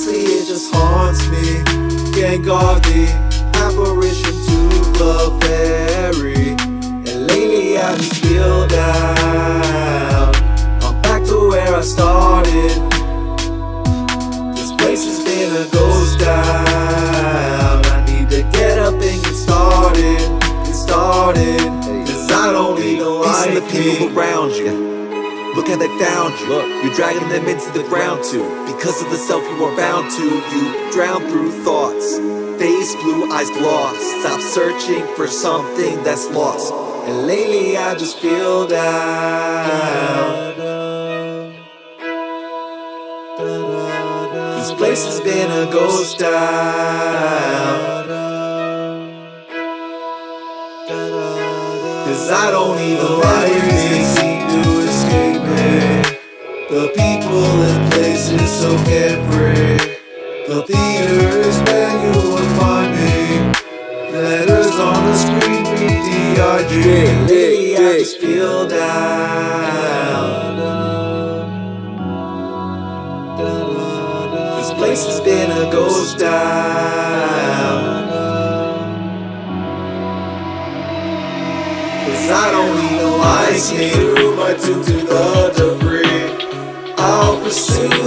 Ghastly, it just haunts me. Can't guard the apparition to the fairy. And lately I just feel down. I'm back to where I started. This place has been a ghost town. I need to get up and get started. Get started. Cause I don't even These are like the people around you. Look how they found you. Look. You're dragging them into the ground too. Because of the self you are bound to. You drown through thoughts. Face blue, eyes gloss. Stop searching for something that's lost. And lately I just feel down. This place has been a ghost town. Cause I don't even like seem to escape. The people and places so carefree. The theaters where you would find me. Letters on the screen read D.I.G. Lately I just feel down. This place has been a ghost town. Cause I don't even like it. Through my tube to the debris. The